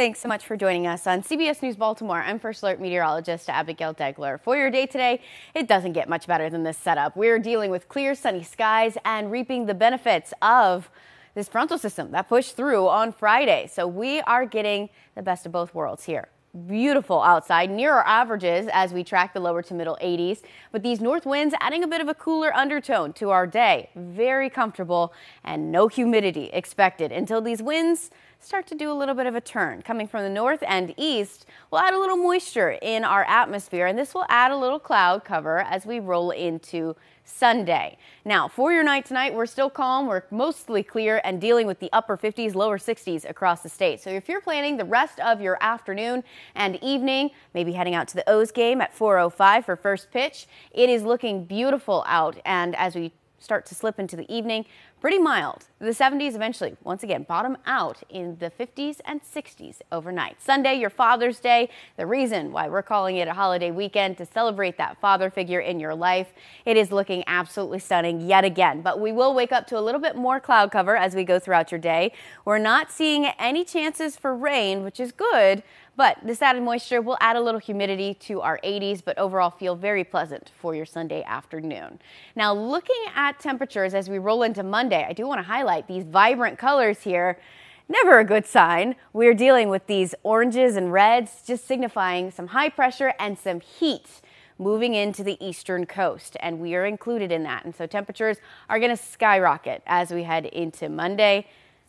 Thanks so much for joining us on CBS News Baltimore. I'm First Alert meteorologist Abigail Degler. For your day today, it doesn't get much better than this setup. We're dealing with clear, sunny skies and reaping the benefits of this frontal system that pushed through on Friday. So we are getting the best of both worlds here beautiful outside, near our averages as we track the lower to middle 80s. But these north winds adding a bit of a cooler undertone to our day. Very comfortable and no humidity expected until these winds start to do a little bit of a turn. Coming from the north and east, we'll add a little moisture in our atmosphere, and this will add a little cloud cover as we roll into Sunday. Now, for your night tonight, we're still calm. We're mostly clear and dealing with the upper 50s, lower 60s across the state. So if you're planning the rest of your afternoon and evening, maybe heading out to the O's game at 4:05 for first pitch, it is looking beautiful out. And as we start to slip into the evening. Pretty mild. The 70s eventually, once again, bottom out in the 50s and 60s overnight. Sunday, your Father's Day, the reason why we're calling it a holiday weekend to celebrate that father figure in your life. It is looking absolutely stunning yet again, but we will wake up to a little bit more cloud cover as we go throughout your day. We're not seeing any chances for rain, which is good, but this added moisture will add a little humidity to our 80s, but overall feel very pleasant for your Sunday afternoon. Now, looking at temperatures as we roll into Monday, I do want to highlight these vibrant colors here. Never a good sign. We're dealing with these oranges and reds, just signifying some high pressure and some heat moving into the eastern coast, and we are included in that. And so temperatures are going to skyrocket as we head into Monday.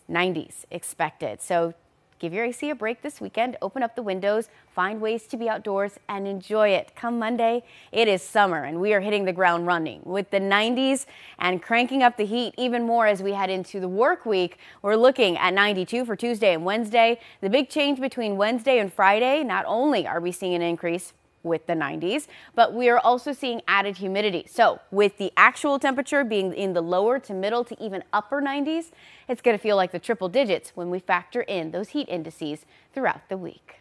90s expected. So Give your AC a break this weekend, open up the windows, find ways to be outdoors, and enjoy it. Come Monday, it is summer, and we are hitting the ground running with the 90s and cranking up the heat even more as we head into the work week. We're looking at 92 for Tuesday and Wednesday. The big change between Wednesday and Friday, not only are we seeing an increase with the 90s, but we are also seeing added humidity. So, with the actual temperature being in the lower to middle to even upper 90s, it's going to feel like the triple digits when we factor in those heat indices throughout the week.